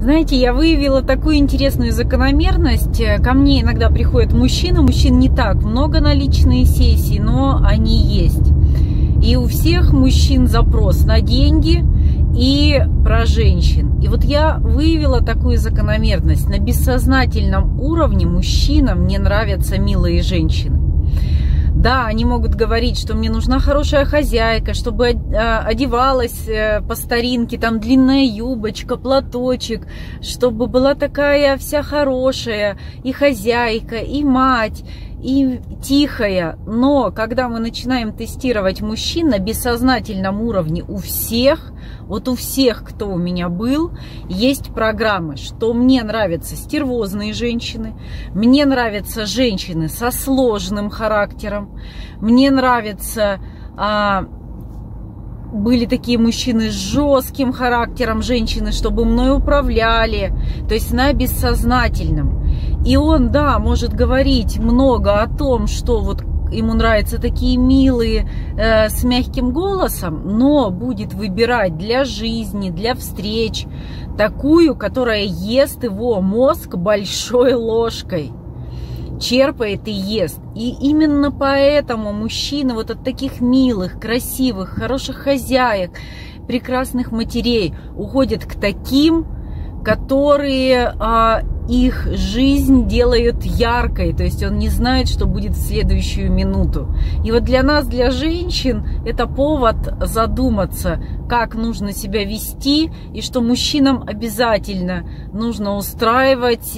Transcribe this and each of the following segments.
Знаете, я выявила такую интересную закономерность. Ко мне иногда приходят мужчины, мужчин не так много на личные сессии, но они есть. И у всех мужчин запрос на деньги и про женщин. И вот я выявила такую закономерность. На бессознательном уровне мужчинам не нравятся милые женщины. Да, они могут говорить, что мне нужна хорошая хозяйка, чтобы одевалась э, по старинке, там длинная юбочка, платочек, чтобы была такая вся хорошая, и хозяйка, и мать, и тихая. Но когда мы начинаем тестировать мужчин на бессознательном уровне у всех, вот у всех, кто у меня был, есть программы, что мне нравятся стервозные женщины, мне нравятся женщины со сложным характером, мне нравятся... А, были такие мужчины с жестким характером, женщины, чтобы мной управляли, то есть на бессознательном. И он, да, может говорить много о том, что вот ему нравятся такие милые, э, с мягким голосом, но будет выбирать для жизни, для встреч такую, которая ест его мозг большой ложкой черпает и ест. И именно поэтому мужчины вот от таких милых, красивых, хороших хозяек, прекрасных матерей уходят к таким, которые а, их жизнь делают яркой, то есть он не знает, что будет в следующую минуту. И вот для нас, для женщин, это повод задуматься, как нужно себя вести, и что мужчинам обязательно нужно устраивать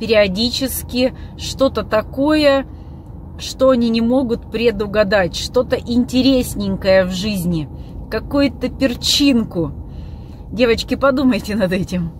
периодически что-то такое, что они не могут предугадать, что-то интересненькое в жизни, какую-то перчинку. Девочки, подумайте над этим.